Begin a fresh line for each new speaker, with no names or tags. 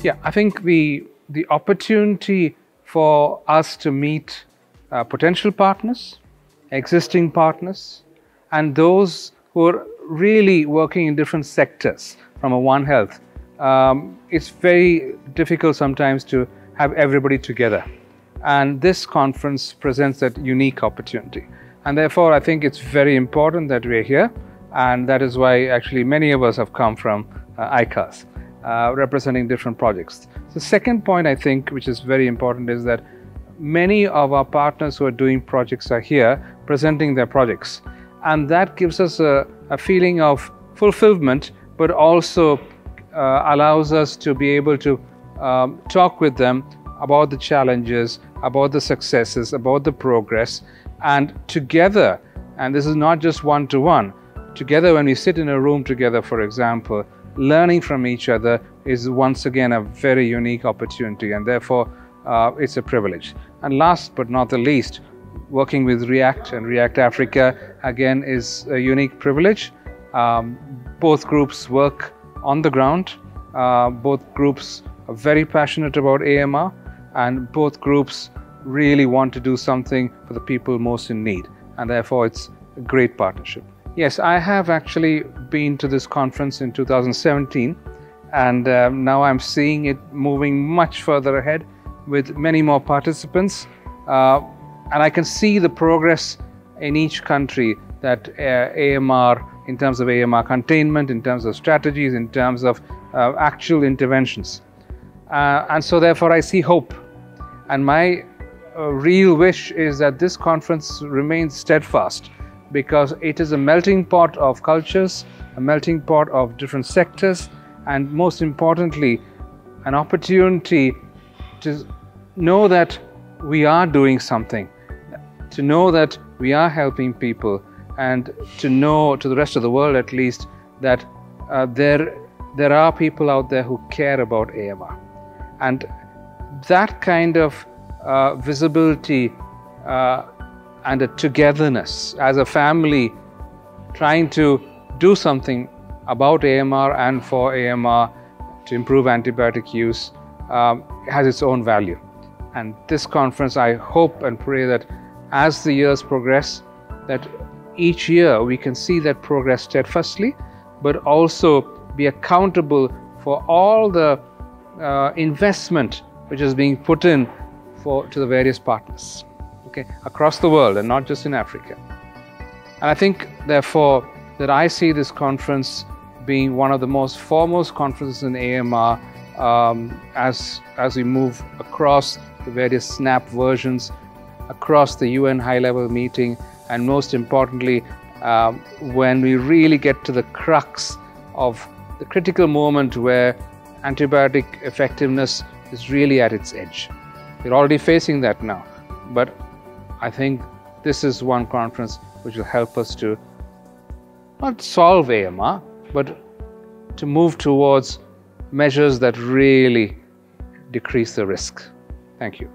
Yeah, I think the the opportunity for us to meet uh, potential partners, existing partners, and those who are really working in different sectors from a One Health. Um, it's very difficult sometimes to have everybody together. And this conference presents that unique opportunity. And therefore, I think it's very important that we're here. And that is why actually many of us have come from uh, ICARS, uh, representing different projects. The second point I think, which is very important, is that many of our partners who are doing projects are here presenting their projects. And that gives us a, a feeling of fulfillment, but also uh, allows us to be able to um, talk with them about the challenges, about the successes, about the progress, and together, and this is not just one to one, together when we sit in a room together, for example, learning from each other is once again a very unique opportunity, and therefore uh, it's a privilege. And last but not the least, working with REACT and REACT Africa again is a unique privilege. Um, both groups work on the ground. Uh, both groups are very passionate about AMR, and both groups really want to do something for the people most in need. And therefore, it's a great partnership. Yes, I have actually been to this conference in 2017, and um, now I'm seeing it moving much further ahead with many more participants. Uh, and I can see the progress in each country that uh, AMR, in terms of AMR containment, in terms of strategies, in terms of uh, actual interventions. Uh, and so, therefore, I see hope. And my uh, real wish is that this conference remains steadfast because it is a melting pot of cultures, a melting pot of different sectors, and most importantly, an opportunity to know that we are doing something, to know that we are helping people, and to know to the rest of the world at least that uh, there there are people out there who care about AMR, and that kind of uh, visibility uh, and a togetherness as a family trying to do something about AMR and for AMR to improve antibiotic use um, has its own value. And this conference, I hope and pray that as the years progress, that each year we can see that progress steadfastly, but also be accountable for all the uh, investment which is being put in for to the various partners, okay, across the world and not just in Africa. And I think, therefore, that I see this conference being one of the most foremost conferences in AMR um, as as we move across the various SNAP versions across the UN high level meeting, and most importantly, um, when we really get to the crux of the critical moment where antibiotic effectiveness is really at its edge. We're already facing that now, but I think this is one conference which will help us to not solve AMR, but to move towards measures that really decrease the risk. Thank you.